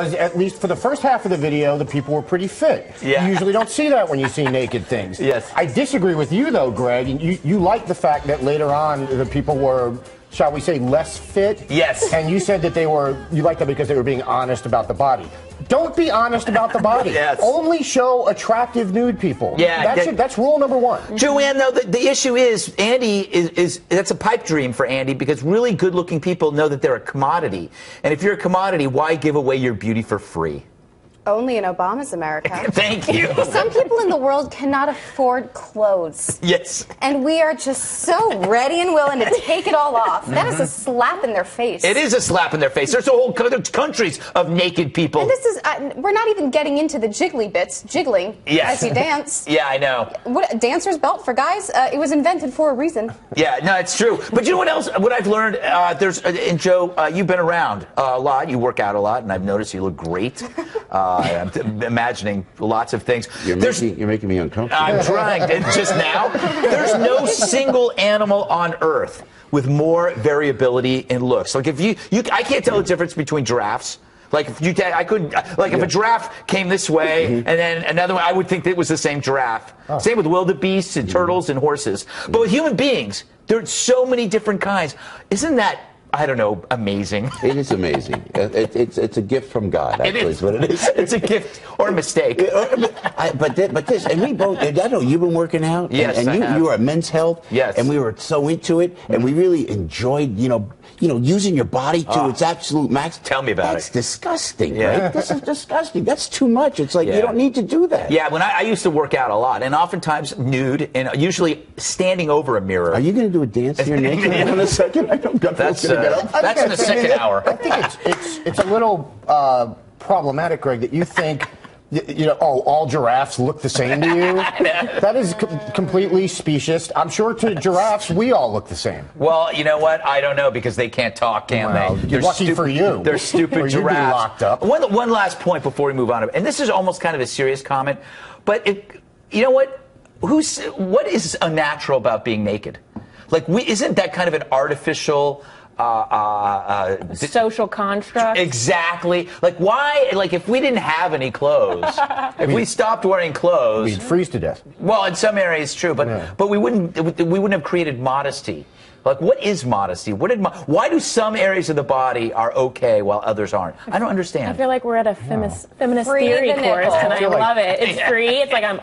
At least for the first half of the video, the people were pretty fit. Yeah. You usually don't see that when you see naked things. Yes. I disagree with you, though, Greg. You, you like the fact that later on the people were, shall we say, less fit. Yes. And you said that they were, you liked them because they were being honest about the body. Don't be honest about the body. Yes. Only show attractive nude people. Yeah, That's, get- it. that's rule number one. Joanne, though, the, the issue is Andy is, is that's a pipe dream for Andy because really good looking people know that they're a commodity. And if you're a commodity, why give away your beauty for free? Only in Obama's America. Thank you. Some people in the world cannot afford clothes. yes. And we are just so ready and willing to take it all off. That is a slap in their face. It is a slap in their face. There's a whole there's countries of naked people. And this is, uh, we're not even getting into the jiggly bits, jiggling Yes. as you dance. yeah, I know. What, a dancer's belt for guys? Uh, it was invented for a reason. Yeah, no, it's true. But you know what else? What I've learned, uh, there's, uh, and Joe, uh, you've been around uh, a lot. You work out a lot, and I've noticed you look great. Uh, I'm t- imagining lots of things. You're making, you're making me uncomfortable. I'm trying. And just now, there's no single animal on Earth with more variability in looks. Like if you, you I can't tell the difference between giraffes. Like if you, ta- I couldn't. Like if a giraffe came this way Mm-hmm. and then another one, I would think that it was the same giraffe. Oh. Same with wildebeests and turtles and horses. But with human beings, there's so many different kinds. Isn't that? I don't know, amazing. It is amazing. It, it, it's, it's a gift from God, It actually, is what it is. It's a gift or a mistake. I, but thi- but this, and we both. And I know you've been working out. Yes, and, I and you you are Men's Health. Yes. and we were so into it, and we really enjoyed, you know, you know, using your body to its absolute max. Tell me about That's it. disgusting, Yeah. right? This is disgusting. That's too much. It's like Yeah. you don't need to do that. Yeah, when I, I used to work out a lot, and oftentimes nude, and usually standing over a mirror. Are you going to do a dance here naked in a second? I don't. That's, uh, up. that's in the second hour. I think it's it's it's a little uh, problematic, Greg, that you think. You know, oh, all giraffes look the same to you. that is com- completely specious. I'm sure to giraffes, we all look the same. Well, you know what? I don't know because they can't talk, can Well, they? you're lucky for you. They're stupid Or you'd be giraffes. locked up. One, one last point before we move on, and this is almost kind of a serious comment, but it, you know what? Who's what is unnatural about being naked? Like, we isn't that kind of an artificial? Uh, uh, uh, social construct. Exactly. Like why? Like if we didn't have any clothes, if we stopped wearing clothes, We'd freeze to death. well, in some areas, true, but Yeah. but we wouldn't we wouldn't have created modesty. Like, what is modesty? What did mo- why do some areas of the body are okay while others aren't? I don't understand. I feel like we're at a feminist, feminist Free theory the course, nipple. and I I, like- love it. It's free. It's like I'm